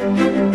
Música